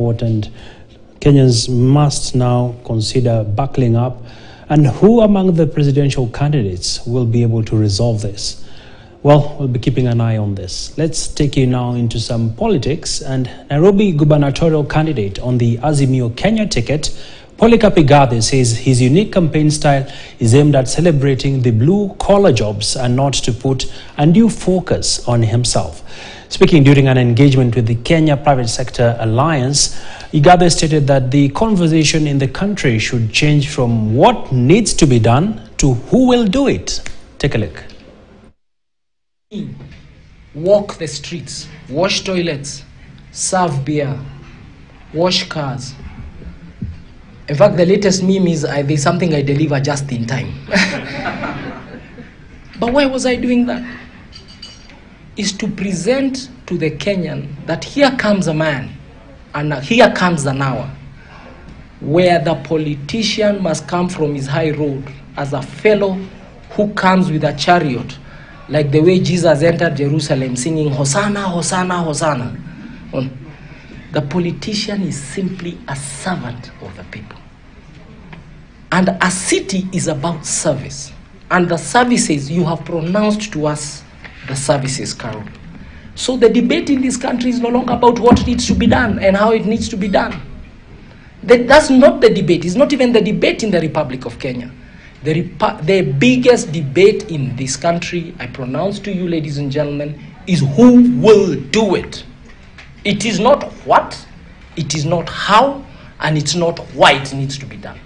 important. Kenyans must now consider buckling up. And who among the presidential candidates will be able to resolve this? Well, we'll be keeping an eye on this. Let's take you now into some politics. And Nairobi gubernatorial candidate on the Azimio Kenya ticket, Polycarp Igathe, says his unique campaign style is aimed at celebrating the blue collar jobs and not to put undue focus on himself. Speaking during an engagement with the Kenya Private Sector Alliance, Igathe stated that the conversation in the country should change from what needs to be done to who will do it. Take a look. walk the streets, wash toilets, serve beer, wash cars. In fact, the latest meme is there's something I deliver just in time. but why was I doing that? Is to present to the Kenyan that here comes a man and here comes an hour where the politician must come from his high road as a fellow who comes with a chariot like the way Jesus entered Jerusalem singing Hosanna, Hosanna, Hosanna. The politician is simply a servant of the people. And a city is about service. And the services you have pronounced to us, the services, Carol. So the debate in this country is no longer about what needs to be done and how it needs to be done. That, that's not the debate. It's not even the debate in the Republic of Kenya. The, the biggest debate in this country, I pronounce to you, ladies and gentlemen, is who will do it. It is not what, it is not how, and it's not why it needs to be done.